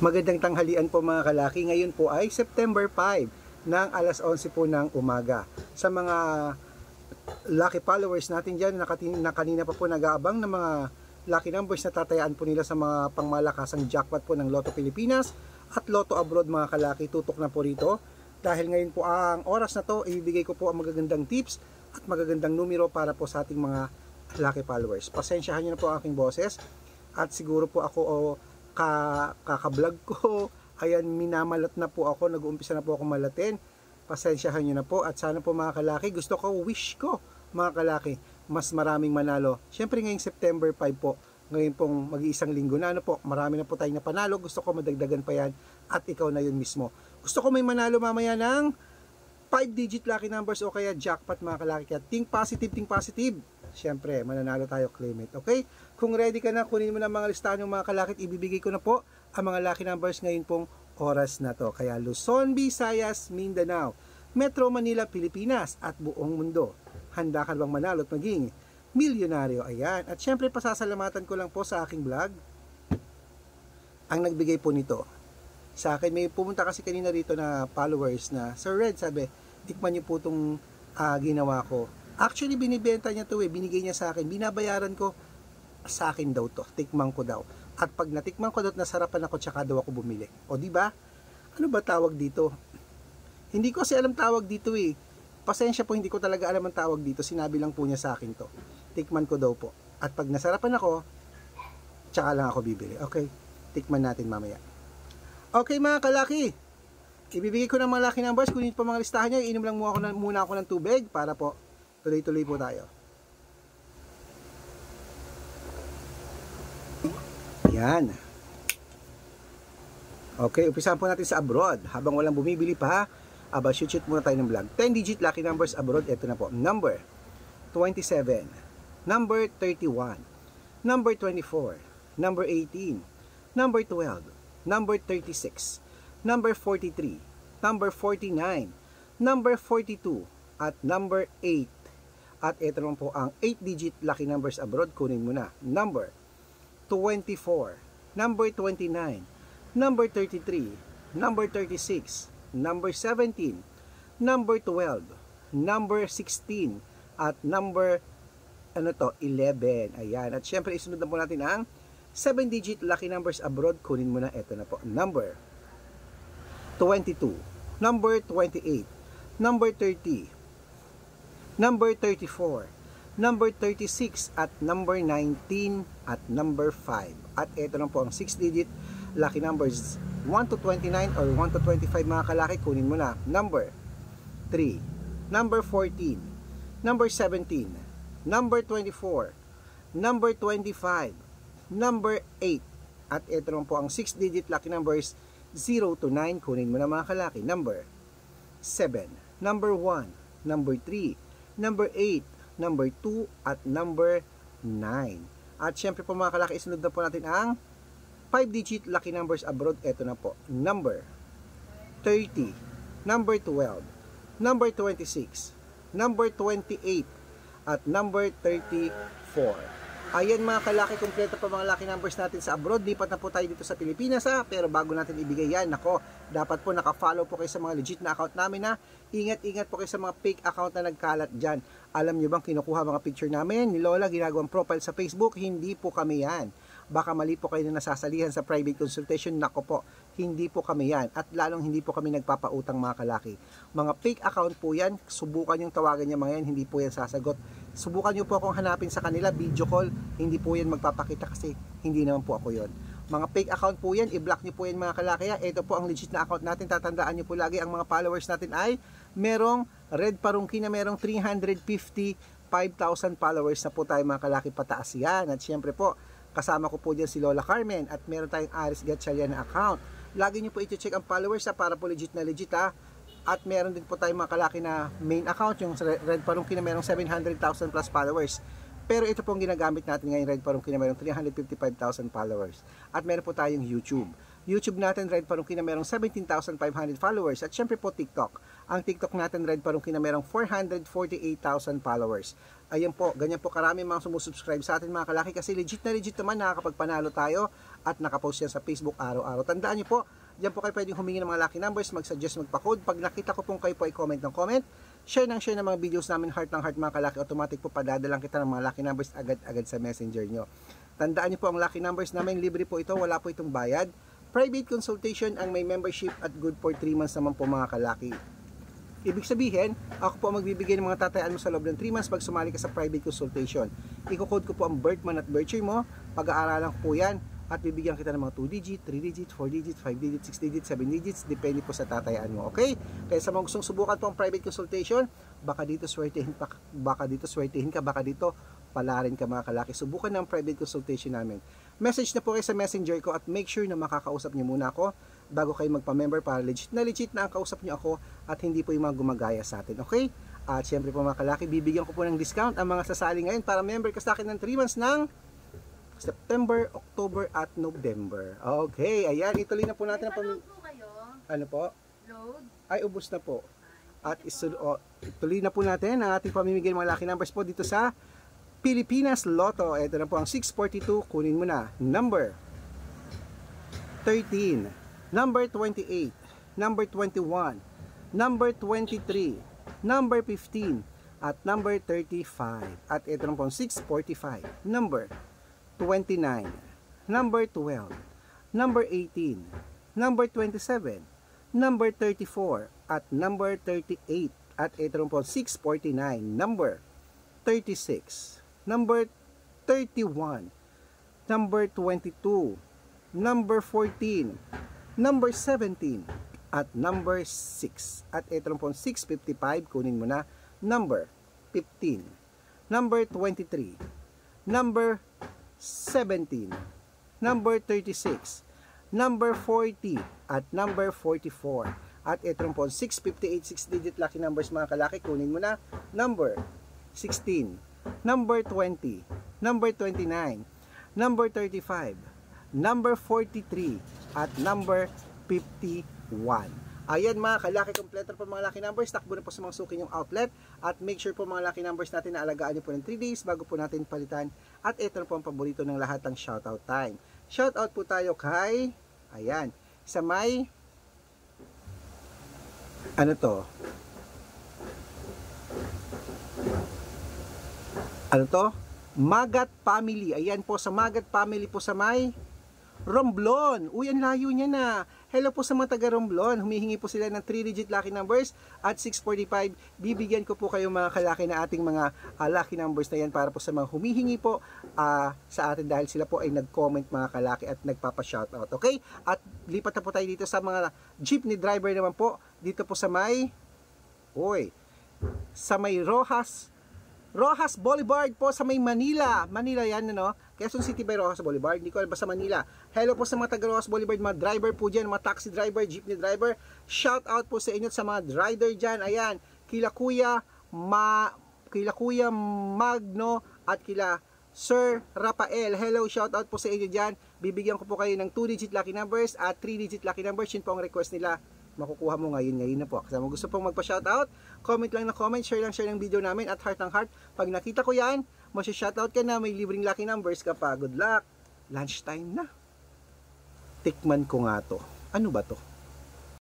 Magandang tanghalian po mga kalaki. Ngayon po ay September 5 ng alas 11 po ng umaga. Sa mga lucky followers natin dyan na, katin- na kanina pa po nag-aabang ng mga lucky numbers na tatayaan po nila sa mga pangmalakasang jackpot po ng Lotto Pilipinas at Lotto Abroad mga kalaki. Tutok na po rito. Dahil ngayon po ang oras na to, ibibigay ko po ang magagandang tips at magagandang numero para po sa ating mga lucky followers. Pasensyahan nyo na po ang aking boses at siguro po ako o ka, kaka-vlog ko. Ayan, minamalat na po ako. Nag-uumpisa na po ako malatin. Pasensyahan nyo na po. At sana po mga kalaki, gusto ko, wish ko mga kalaki, mas maraming manalo. Siyempre ngayong September 5 po, ngayon pong mag-iisang linggo na ano po, marami na po tayong napanalo. Gusto ko madagdagan pa yan at ikaw na yun mismo. Gusto ko may manalo mamaya ng 5-digit lucky numbers o kaya jackpot mga kalaki. Kaya think positive, think positive. Siyempre, mananalo tayo, claim it. Okay? Kung ready ka na, kunin mo na mga listahan ng mga kalakit. Ibibigay ko na po ang mga lucky numbers ngayon pong oras na to. Kaya Luzon, Visayas, Mindanao, Metro Manila, Pilipinas at buong mundo. Handa ka bang manalo at maging milyonaryo? Ayan. At syempre, pasasalamatan ko lang po sa aking vlog ang nagbigay po nito. Sa akin, may pumunta kasi kanina rito na followers na, Sir Red, sabi, tikman niyo po itong ah, ginawa ko. Actually, binibenta niya to eh. Binigay niya sa akin. Binabayaran ko sa akin daw to. Tikman ko daw. At pag natikman ko daw nasarapan ako, tsaka daw ako bumili. O di ba? Ano ba tawag dito? Hindi ko kasi alam tawag dito eh. Pasensya po, hindi ko talaga alam ang tawag dito. Sinabi lang po niya sa akin to. Tikman ko daw po. At pag nasarapan ako, tsaka lang ako bibili. Okay? Tikman natin mamaya. Okay mga kalaki. Ibibigay ko ng mga lucky numbers. Kunin po mga listahan niya. Iinom lang muna ako, ng, muna ako ng tubig para po tuloy-tuloy po tayo. Yan. Okay, umpisahan po natin sa abroad. Habang walang bumibili pa, aba shoot shoot muna tayo ng vlog. 10 digit lucky numbers abroad. Ito na po. Number 27. Number 31. Number 24. Number 18. Number 12. Number 36. Number 43. Number 49. Number 42. At number 8. At ito naman po ang 8 digit lucky numbers abroad. Kunin mo na. Number 24, number 29, number 33, number 36, number 17, number 12, number 16, at number ano to, 11. Ayan. At syempre, isunod na po natin ang 7-digit lucky numbers abroad. Kunin mo na. Ito na po. Number 22, number 28, number 30, number 34, number 36 at number 19 at number 5. At ito lang po ang 6-digit lucky numbers 1 to 29 or 1 to 25 mga kalaki. Kunin mo na. Number 3, number 14, number 17, number 24, number 25, number 8. At ito lang po ang 6-digit lucky numbers 0 to 9. Kunin mo na mga kalaki. Number 7, number 1, number 3, number 8, number 2 at number 9. At syempre po mga kalaki, isunod na po natin ang 5-digit lucky numbers abroad. Ito na po. Number 30, number 12, number 26, number 28, at number 34. Ayan mga kalaki, kompleto pa mga lucky numbers natin sa abroad. Lipat na po tayo dito sa Pilipinas ha. Pero bago natin ibigay yan, nako, dapat po naka-follow po kayo sa mga legit na account namin ha. Ingat-ingat po kayo sa mga fake account na nagkalat dyan. Alam nyo bang kinukuha mga picture namin ni Lola, ginagawang profile sa Facebook? Hindi po kami yan. Baka mali po kayo na nasasalihan sa private consultation. Nako po, hindi po kami yan. At lalong hindi po kami nagpapautang mga kalaki. Mga fake account po yan. Subukan yung tawagan niya mga yan. Hindi po yan sasagot. Subukan nyo po akong hanapin sa kanila. Video call. Hindi po yan magpapakita kasi hindi naman po ako yon. Mga fake account po yan. I-block nyo po yan mga kalaki. Ito po ang legit na account natin. Tatandaan nyo po lagi ang mga followers natin ay merong red parungki na merong 350 5,000 followers na po tayo mga kalaki pataas yan. At syempre po, kasama ko po dyan si Lola Carmen at meron tayong Aris Gatchalian na account. Lagi nyo po i-check ang followers ha, para po legit na legit ha. At meron din po tayong mga kalaki na main account, yung Red Parungki na merong 700,000 plus followers. Pero ito pong ginagamit natin ngayon Red Parungki na merong 355,000 followers. At meron po tayong YouTube. YouTube natin, Red Parungki na merong 17,500 followers. At syempre po TikTok. Ang TikTok natin, Red Parungki na merong 448,000 followers. Ayan po, ganyan po karami mga sumusubscribe sa atin mga kalaki kasi legit na legit naman nakakapagpanalo tayo at nakapost yan sa Facebook araw-araw. Tandaan niyo po, Diyan po kayo pwedeng humingi ng mga lucky numbers, mag-suggest, magpa-code. Pag nakita ko pong kayo po ay comment ng comment, share ng share ng mga videos namin, heart ng heart mga kalaki, automatic po padadalang kita ng mga lucky numbers agad-agad sa messenger nyo. Tandaan niyo po ang lucky numbers namin, libre po ito, wala po itong bayad. Private consultation ang may membership at good for 3 months naman po mga kalaki. Ibig sabihin, ako po magbibigay ng mga tatayaan mo sa loob ng 3 months pag sumali ka sa private consultation. Iko-code ko po ang birth month at birth year mo, pag-aaralan ko po yan, at bibigyan kita ng mga 2 digit, 3 digit, 4 digit, 5 digit, 6 digit, 7 digits, depende po sa tatayaan mo. Okay? Kaya sa mga gustong subukan po ang private consultation, baka dito swertihin pa, baka dito swertihin ka, baka dito palarin ka mga kalaki. Subukan ng private consultation namin. Message na po kayo sa messenger ko at make sure na makakausap niyo muna ako bago kayo magpa-member para legit na legit na ang kausap niyo ako at hindi po yung mga gumagaya sa atin. Okay? At syempre po mga kalaki, bibigyan ko po ng discount ang mga sasali ngayon para member ka sa akin ng 3 months ng September, October at November. Okay, ayan, ituloy na po natin ang pam- po kayo? ano po? Load? Ay ubos na po. At isul oh, ituloy na po natin ang ating pamimigay ng mga lucky numbers po dito sa Pilipinas Lotto. Ito na po ang 642. Kunin mo na. Number 13, number 28, number 21, number 23, number 15, at number 35. At ito na po ang 645. Number 29, number 12, number 18, number 27, number 34, at number 38. At ito po 649, number 36, number 31, number 22, number 14, number 17, at number 6. At ito po 655, kunin mo na, number 15, number 23, number 17, number 36, number 40, at number 44. At ito po, 658, 6-digit lucky numbers mga kalaki, kunin mo na, number 16, number 20, number 29, number 35, number 43, at number 51. Ayan mga kalaki kompleto po mga lucky numbers. Takbo na po sa mga suki yung outlet. At make sure po mga lucky numbers natin na alagaan nyo po ng 3 days bago po natin palitan. At ito na po ang paborito ng lahat ng shoutout time. Shoutout po tayo kay, ayan, sa may, ano to? Ano to? Magat Family. Ayan po sa Magat Family po sa may Romblon. Uy, ang layo niya na. Hello po sa mga taga Romblon. Humihingi po sila ng 3-digit lucky numbers at 645. Bibigyan ko po kayo mga kalaki na ating mga uh, lucky numbers na yan para po sa mga humihingi po uh, sa atin dahil sila po ay nag-comment mga kalaki at nagpapa-shoutout. Okay? At lipat na po tayo dito sa mga jeepney driver naman po. Dito po sa may Uy, sa may Rojas Rojas Boulevard po sa may Manila. Manila yan, ano? Quezon City by Rojas Boulevard. Hindi ko alam ba sa Manila. Hello po sa mga taga Rojas Boulevard, mga driver po dyan, mga taxi driver, jeepney driver. Shout out po sa inyo sa mga rider dyan. Ayan, kila Kuya, Ma, kila Kuya Magno at kila Sir Rafael. Hello, shout out po sa inyo dyan. Bibigyan ko po kayo ng 2-digit lucky numbers at 3-digit lucky numbers. Yun po ang request nila makukuha mo ngayon ngayon na po. Kasi mo gusto pong magpa-shoutout, comment lang na comment, share lang share ng video namin at heart ng heart. Pag nakita ko yan, masya-shoutout ka na, may libreng lucky numbers ka pa. Good luck! Lunchtime na. Tikman ko nga to. Ano ba to?